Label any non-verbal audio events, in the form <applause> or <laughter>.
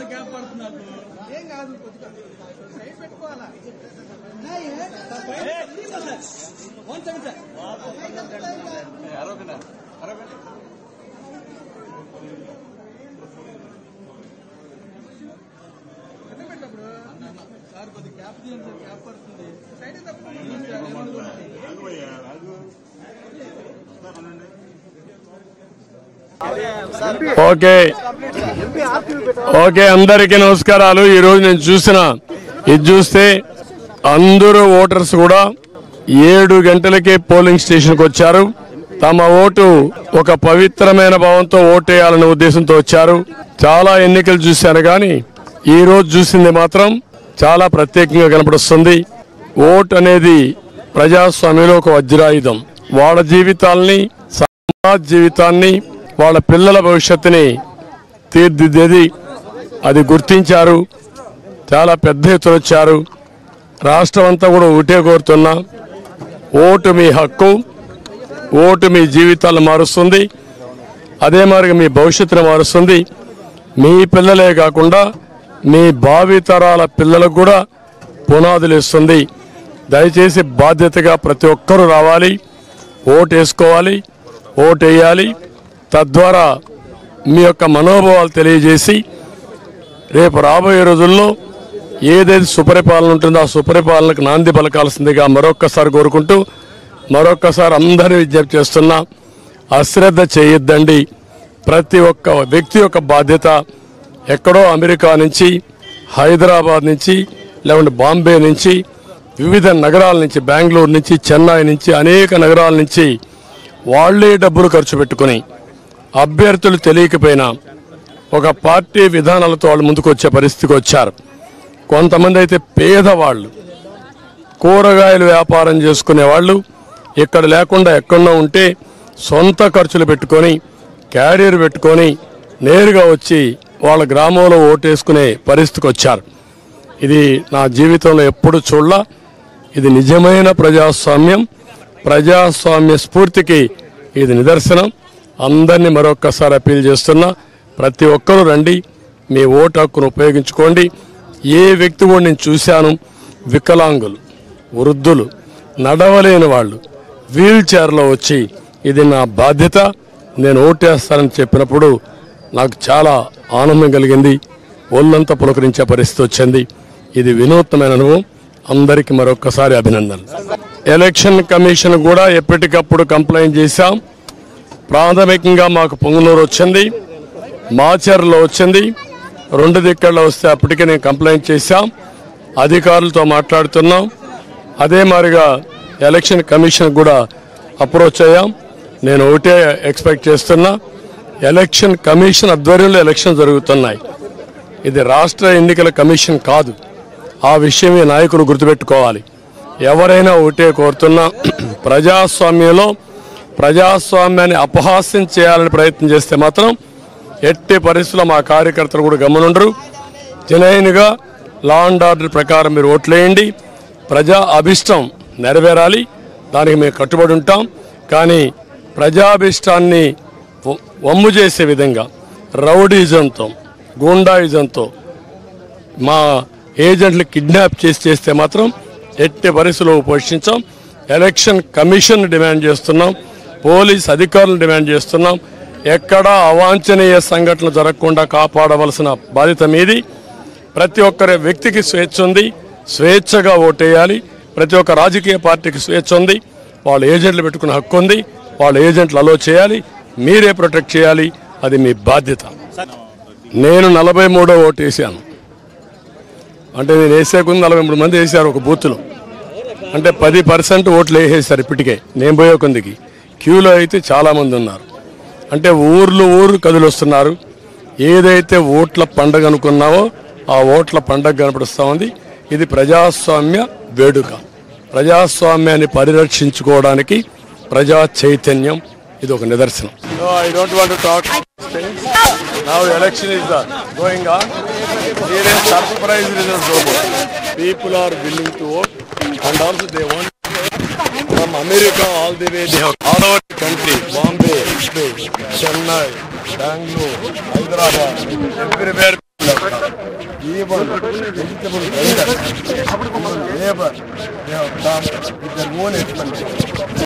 కదా గ్యాప్ పడుతున్నారు ఏం కాదు కొద్దిగా సైడ్ పెట్టుకోవాలా? One sir sir. కొద్దిగా గ్యాప్ తీయండి సార్ గ్యాప్ పడుతుంది. Side okay. ఓకే అందరికీ నమస్కారాలు. ఈ రోజు నేను చూసిన ఇది చూస్తే అందరూ ఓటర్స్ కూడా ఏడు గంటలకే పోలింగ్ స్టేషన్కి వచ్చారు. తమ ఓటు ఒక పవిత్రమైన భావంతో ఓటేయాలనే ఉద్దేశంతో వచ్చారు. చాలా ఎన్నికలు చూశాను కానీ ఈ రోజు చూసింది మాత్రం చాలా ప్రత్యేకంగా కనపడుస్తుంది. ఓట్ అనేది ప్రజాస్వామ్యంలో ఒక వజ్రాయుధం. వాళ్ళ జీవితాల్ని సమాజ జీవితాన్ని వాళ్ళ పిల్లల భవిష్యత్తుని తీర్దిద్దేది అది గుర్తించారు. చాలా పెద్ద ఎత్తున వచ్చారు. రాష్ట్రం అంతా కూడా ఒకటే కోరుతున్నా. ఓటు మీ హక్కు ఓటు మీ జీవితాలను మారుస్తుంది. అదే మాదిరిగా మీ భవిష్యత్తును మారుస్తుంది. మీ పిల్లలే కాకుండా మీ భావితరాల పిల్లలకు కూడా పునాదులు ఇస్తుంది. దయచేసి బాధ్యతగా ప్రతి ఒక్కరూ రావాలి. ఓటు వేసుకోవాలి. ఓటు వేయాలి. తద్వారా మీ యొక్క మనోభావాలు తెలియజేసి రేపు రాబోయే రోజుల్లో ఏదైతే సుపరిపాలన ఉంటుందో ఆ సుపరిపాలనకు నాంది పలకాల్సిందిగా మరొక్కసారి కోరుకుంటూ మరొక్కసారి అందరినీ విజ్ఞప్తి చేస్తున్నా అశ్రద్ధ చేయొద్దండి. ప్రతి ఒక్క వ్యక్తి యొక్క బాధ్యత ఎక్కడో అమెరికా నుంచి హైదరాబాద్ నుంచి లేకుంటే బాంబే నుంచి వివిధ నగరాల నుంచి బెంగళూరు నుంచి చెన్నై నుంచి అనేక నగరాల నుంచి వాళ్ళే డబ్బులు ఖర్చు పెట్టుకుని అభ్యర్థులు తెలియకపోయినా ఒక పార్టీ విధానాలతో వాళ్ళు ముందుకు వచ్చే పరిస్థితికి వచ్చారు. కొంతమంది అయితే పేదవాళ్ళు కూరగాయలు వ్యాపారం చేసుకునే వాళ్ళు ఇక్కడ లేకుండా ఎక్కడో ఉంటే సొంత ఖర్చులు పెట్టుకొని క్యారియర్ పెట్టుకొని నేరుగా వచ్చి వాళ్ళ గ్రామంలో ఓటేసుకునే పరిస్థితికి వచ్చారు. ఇది నా జీవితంలో ఎప్పుడు చూడలా. ఇది నిజమైన ప్రజాస్వామ్యం. ప్రజాస్వామ్య స్ఫూర్తికి ఇది నిదర్శనం. అందరినీ మరొక్కసారి అప్పీల్ చేస్తున్నా ప్రతి ఒక్కరూ రండి మీ ఓటు హక్కును ఉపయోగించుకోండి. ఏ వ్యక్తి కూడా నేను చూశాను వికలాంగులు వృద్ధులు నడవలేని వాళ్ళు వీల్ చైర్లో వచ్చి ఇది నా బాధ్యత నేను ఓటేస్తానని చెప్పినప్పుడు నాకు చాలా ఆనందం కలిగింది ఒళ్ళంతా పులకరించే పరిస్థితి వచ్చింది. ఇది వినూత్నమైన అనుభవం. అందరికీ మరొక్కసారి అభినందనలు. ఎలక్షన్ కమిషన్ కూడా ఎప్పటికప్పుడు కంప్లైంట్ చేశాం. ప్రాథమికంగా మాకు పొంగునూరు వచ్చింది మాచర్లో వచ్చింది. రెండు దిక్కల్లో వస్తే అప్పటికే నేను కంప్లైంట్ చేశాం. అధికారులతో మాట్లాడుతున్నాం. అదే మాదిరిగా ఎలక్షన్ కమిషన్ కూడా అప్రోచ్ అయ్యాం. నేను ఒకటే ఎక్స్పెక్ట్ చేస్తున్నా ఎలక్షన్ కమిషన్ ఆధ్వర్యంలో ఎలక్షన్ జరుగుతున్నాయి. ఇది రాష్ట్ర ఎన్నికల కమిషన్ కాదు. ఆ విషయం ఈ నాయకులు గుర్తుపెట్టుకోవాలి. ఎవరైనా ఒకటే కోరుతున్నా <clears throat> ప్రజాస్వామ్యంలో ప్రజాస్వామ్యాన్ని అపహాస్యం చేయాలని ప్రయత్నం చేస్తే మాత్రం ఎట్టి పరిస్థితుల్లో మా కార్యకర్తలు కూడా గమనుండరు. జనైన్గా లా అండ్ ఆర్డర్ ప్రకారం మీరు ఓట్లేయండి ప్రజా అభిష్టం నెరవేరాలి. దానికి మేము కట్టుబడి ఉంటాం. కానీ ప్రజాభిష్టాన్ని వమ్ము చేసే విధంగా రౌడీజంతో గూండాయిజంతో మా ఏజెంట్లు కిడ్నాప్ చేసి చేస్తే మాత్రం ఎట్టి పరిస్థితుల్లో పోషించాం ఎలక్షన్ కమిషన్ డిమాండ్ చేస్తున్నాం. పోలీస్ అధికారులు డిమాండ్ చేస్తున్నాం. ఎక్కడా అవాంఛనీయ సంఘటనలు జరగకుండా కాపాడవలసిన బాధ్యత మీది. ప్రతి ఒక్కరి వ్యక్తికి స్వేచ్ఛ ఉంది. స్వేచ్ఛగా ఓటేయాలి. ప్రతి ఒక్క రాజకీయ పార్టీకి స్వేచ్ఛ ఉంది. వాళ్ళ ఏజెంట్లు పెట్టుకునే హక్కు ఉంది. వాళ్ళ ఏజెంట్లు అలో చేయాలి. మీరే ప్రొటెక్ట్ చేయాలి. అది మీ బాధ్యత. నేను నలభై మూడో ఓటు వేసాను అంటే నేను వేసే కొంది నలభై మూడు మంది వేసారు ఒక బూత్లో. అంటే పది పర్సెంట్ ఓట్లు వేసేసారు ఇప్పటికే. నేను పోయే కొందికి. క్యూలో అయితే చాలామంది ఉన్నారు. అంటే ఊర్లు ఊరు కదులు వస్తున్నారు ఏదైతే ఓట్ల పండగ అనుకున్నావో ఆ ఓట్ల పండగ కనపడుస్తూ ఉంది. ఇది ప్రజాస్వామ్య వేడుక. ప్రజాస్వామ్యాన్ని పరిరక్షించుకోవడానికి ప్రజా చైతన్యం ఇది ఒక నిదర్శనం. I don't want talk Now election is uh, going on. Here is from America all the way they all over the country, Bombay, Chennai, Bangalore, Hyderabad, everywhere. Able, vegetable vendor, labor, they have come with their own expenditure.